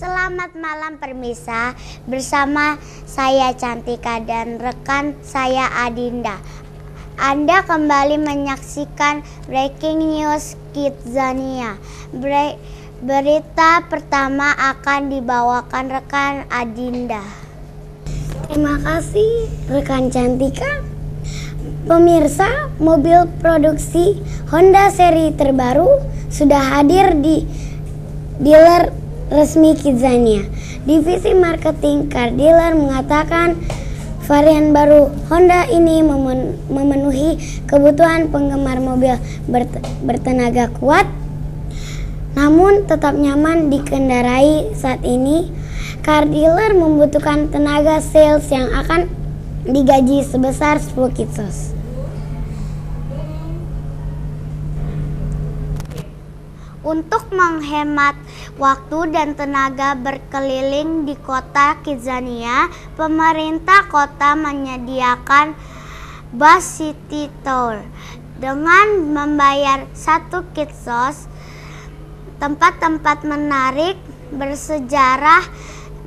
Selamat malam permisa bersama saya Cantika dan rekan saya Adinda. Anda kembali menyaksikan Breaking News Kidzania. Bre berita pertama akan dibawakan rekan Adinda. Terima kasih rekan Cantika. Pemirsa, mobil produksi Honda seri terbaru sudah hadir di dealer resmi Kidzania. Divisi marketing car mengatakan varian baru Honda ini memenuhi kebutuhan penggemar mobil bertenaga kuat namun tetap nyaman dikendarai saat ini. Car dealer membutuhkan tenaga sales yang akan digaji sebesar 10 kitsos. Untuk menghemat waktu dan tenaga berkeliling di kota Kizania, pemerintah kota menyediakan bus city tour dengan membayar satu kitsos. Tempat-tempat menarik bersejarah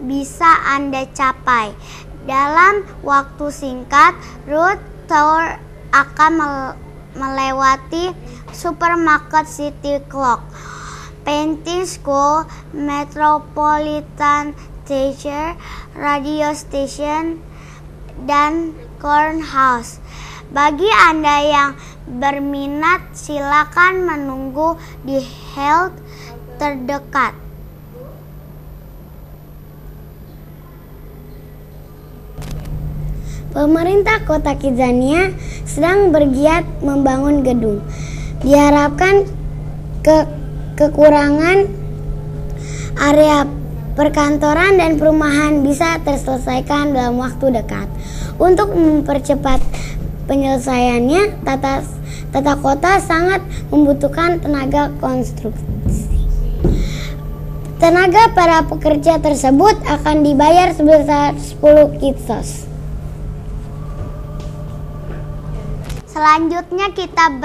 bisa Anda capai. Dalam waktu singkat, route tour akan melewati supermarket City Clock, painting school, metropolitan theater, radio station, dan corn house. Bagi Anda yang berminat, silakan menunggu di health terdekat. Pemerintah Kota Kizania sedang bergiat membangun gedung. Diharapkan ke kekurangan area perkantoran dan perumahan bisa terselesaikan dalam waktu dekat. Untuk mempercepat penyelesaiannya, tata tata kota sangat membutuhkan tenaga konstruksi. Tenaga para pekerja tersebut akan dibayar sebesar 10 kitsos. Selanjutnya kita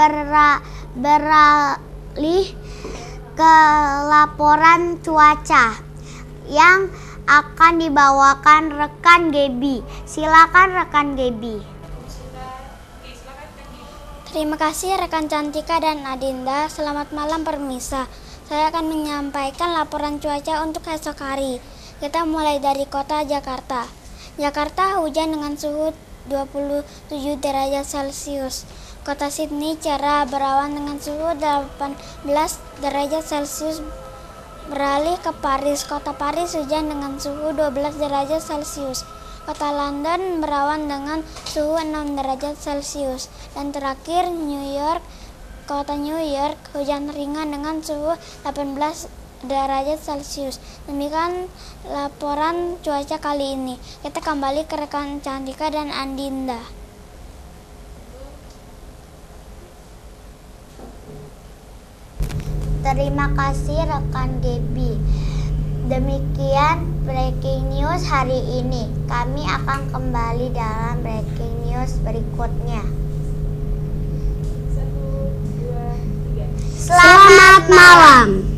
beralih ke laporan cuaca yang akan dibawakan rekan Gebi. Silakan rekan Gebi. Terima kasih rekan Cantika dan Adinda. Selamat malam permisa. Saya akan menyampaikan laporan cuaca untuk esok hari. Kita mulai dari kota Jakarta. Jakarta hujan dengan suhu 27 derajat Celcius. Kota Sydney cerah berawan dengan suhu 18 derajat Celcius. Beralih ke Paris, kota Paris hujan dengan suhu 12 derajat Celcius. Kota London berawan dengan suhu 6 derajat Celcius. Dan terakhir New York, kota New York hujan ringan dengan suhu 18 derajat Celcius. Demikian laporan cuaca kali ini. Kita kembali ke rekan Cantika dan Andinda. Terima kasih rekan Debbie. Demikian breaking news hari ini. Kami akan kembali dalam breaking news berikutnya. Selamat malam.